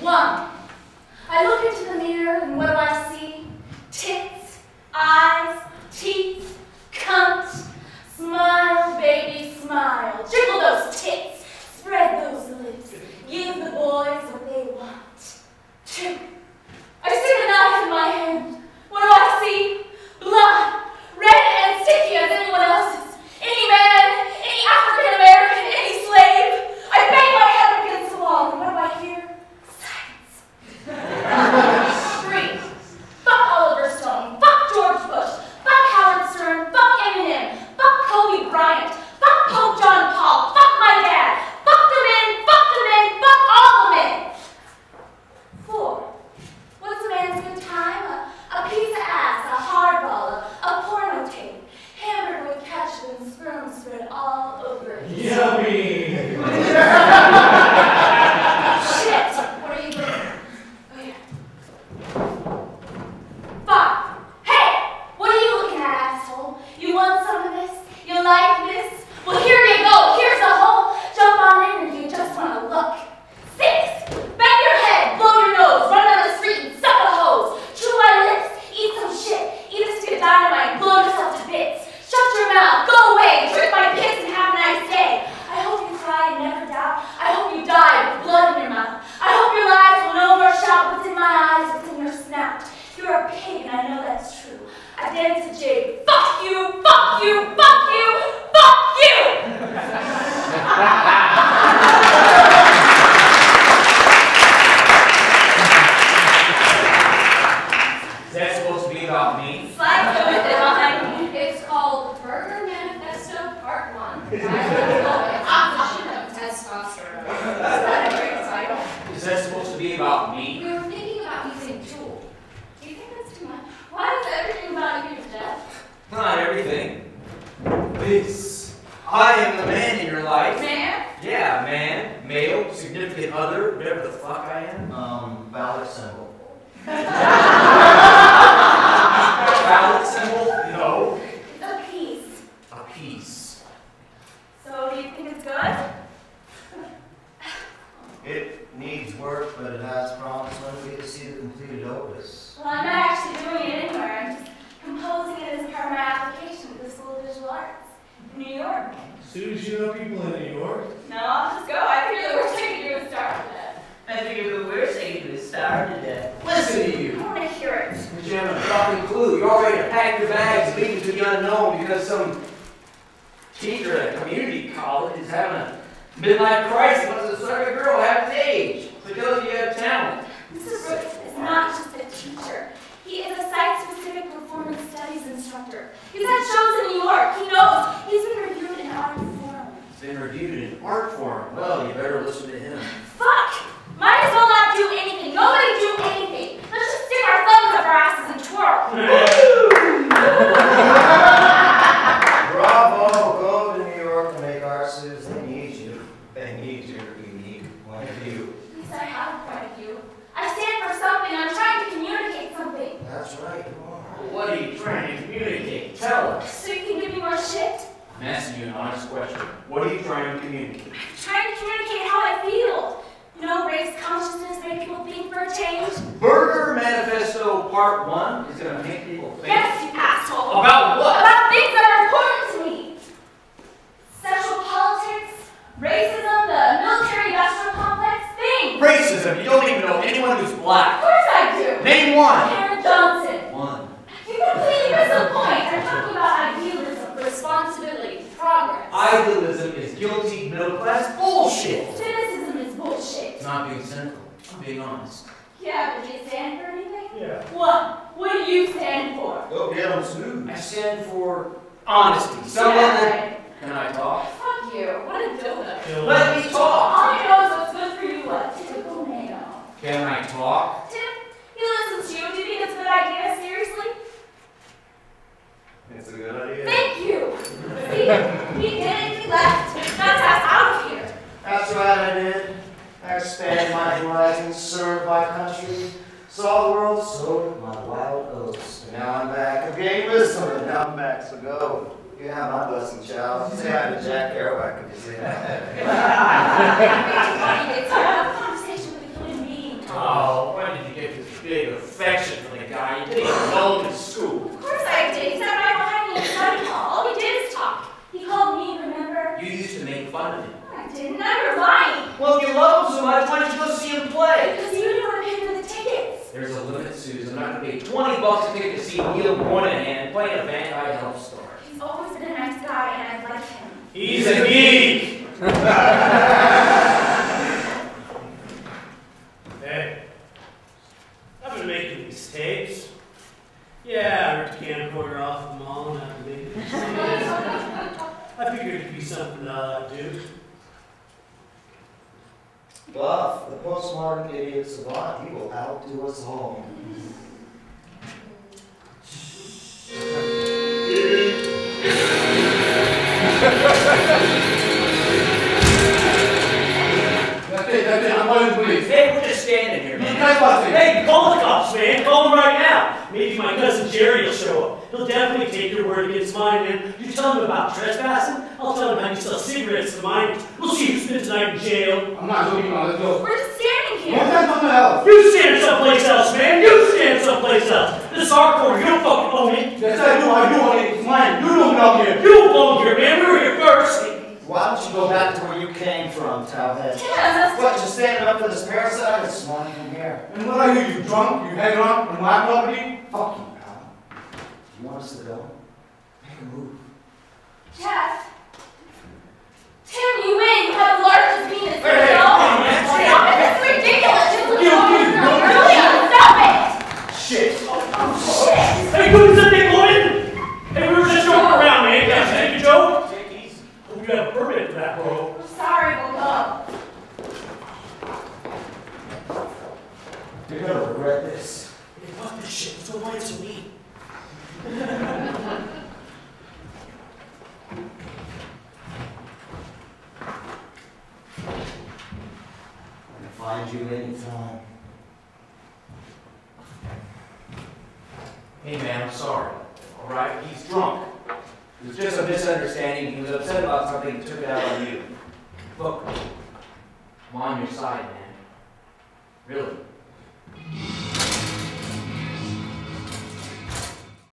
One. I look into the mirror and what do I see? Tits, eyes, teeth, cunt. Smile, baby, smile. Jiggle those tits. Spread those lips. Give the boys what they want. Two. I see the knife in my hand. What do I see? Blood. Red and sticky as anyone else's. Any man, any African American, any slave. I bang my head against the wall, and what do I hear? Silence. Three. Fuck Oliver Stone. Fuck George Bush. Fuck Howard Stern. Fuck Eminem. Fuck Kobe Bryant. Fuck Pope John Paul. Fuck my dad. Fuck the men. Fuck the men. Fuck all the men. Four. What's a man's good time? A, a piece of ass, a hardball, a, a porno tape, hammered with ketchup and sperm spread all over it. Yummy! Shit! What are you doing? Oh yeah. Five. Hey! What are you looking at, asshole? You want some of this? You like this? Well, here you go. Here's a hole. Jump on in if you just want to look. Six. Bang your head, blow your nose, run down the street and suck a hose. Chew my lips, eat some shit, eat a stick of dynamite, blow yourself to bits. Shut your mouth, go away, drink my piss and have a nice day. I hope you cry and never doubt. I hope you die with blood in your mouth. I hope your lies will no more shout what's in my eyes, what's in your snout. You're a pig and I know that's true. I dance a jig. Fuck you, fuck you, fuck you, fuck you! Is that supposed to be about me? Slide to it behind me. It's called Burger Manifesto Part 1. Opposition of testosterone. Is that a great title? Is that supposed to be about me? We were thinking about using Tool. Do you think that's too much? Why is everything about you, Jeff? Not everything. This. I am the man in your life. Man? Yeah, man, male, significant other, whatever the fuck I am. Um, ballot symbol. Ballot symbol? No. It's a piece. A piece. So do you think it's good? It needs work, but it has promise when we get to see the completed opus. Well, I'm not actually doing it anywhere. I'm just composing it as part of my application to the School of Visual Arts in New York. Sooze you know people in New York? No, I'll just go. I figure the worst I can do is start with it. I figure the worst they can do is starve to death. Listen to you. I you. want to hear it. But you haven't a fucking clue. You're all ready to pack your bags and to the unknown because some teacher at a community college is having a midlife crisis wants to suck a girl half his age. So tells you you have talent. Mr. Brooks is not just a teacher. He is a site-specific performance studies instructor. He's had shows in New York. He knows. He's been reviewed in Artforum. It's been reviewed in Artforum. Well, you better listen to him. Fuck! Might as well not do anything. Nobody do anything. Let's just stick our thumbs up our asses and twirl. Bravo! Go to New York and make art Sooze. They need you. They need your unique point of view. At least I have a point of view. I stand for something. I'm trying to communicate something. That's right, you are. What are you trying to communicate? Tell us. So you can give me more shit? I'm asking you an honest question. What are you trying to communicate? trying to communicate how I feel. You know, raise consciousness, make people think for a change. Burger Manifesto Part 1 is going to make people think. Yes, you asshole. About what? About things that are important to me. Sexual politics, racism, the military-industrial complex, things. Racism. You don't even know anyone who's black. Of course I do. Name one. Guilty middle class bullshit. Cynicism is bullshit. Not being cynical. I'm being honest. Yeah, but do you stand for anything? Yeah. What? What do you stand for? Go get them smooth. I stand for honesty. Someone Yeah, that. Can I talk? Fuck you. What a dildo. Let me talk. All you know is what's good for you, what? Typical male. Can I talk? Tim, he listens to you. Do you think it's a good idea? Seriously? It's a good idea. Thank you. See, he did it. He left. That's us out of here. That's right, I did. I expanded my horizons, served my country, saw the world, sowed my wild oats. And now I'm back. I've gained wisdom, and now I'm back. So go. You have my blessing, child. Say hi to Jack Kerouac if you see him. It's a conversation with a human being. see Neil Moynihan playing a Van Dyke Health story. He's always been a nice guy, and I like him. He's a geek. hey, I've been making these tapes. Yeah, I ripped a camcorder off the mall and I've been making these tapes. I figured it'd be something that I'd do. Buff, the postmodern idiot savant, he will outdo us all. That's it, that's it, I'm calling the police. Hey, we're just standing here, man. Hey, call the cops, man. Call them right now. Maybe my cousin Jerry will show up. He'll definitely take your word against mine, and you tell him about trespassing. I'll tell him how you sell cigarettes to minors. We'll see who spends the night in jail. I'm not joking, man, let's go. We're just standing One here. time something else. You stand someplace else, man. You stand someplace else. This is our corner. You don't fucking own it. Yes, I do, I do want it, it's mine. You don't belong here. You don't belong here, man. We were here first. Why don't you go back to where you came from, Towhead? Tim, What, just standing up for this parasite? It's morning from here. And what are you, you drunk? You hanging around on my property? Fuck you, pal. You want us to go? Make a move. Jeff. Tim, you win. You have the largest penis. Hey, hey, you know? come on, man. Stop it. This is ridiculous. Just look You at kids, the don't- Earlier. Stop it. Shit. Shit. Hey, who is that thing going? Hey, we were just joking around, man. Guys, take a joke. Hope you have a permit for that, bro. I'm sorry, we'll go. You're gonna regret this. Hey, fuck this shit. Let's go find some weed. Find you anytime. Hey, man, I'm sorry. All right, he's drunk. It was just a misunderstanding. He was upset about something and took it out on you. Look, I'm on your side, man. Really.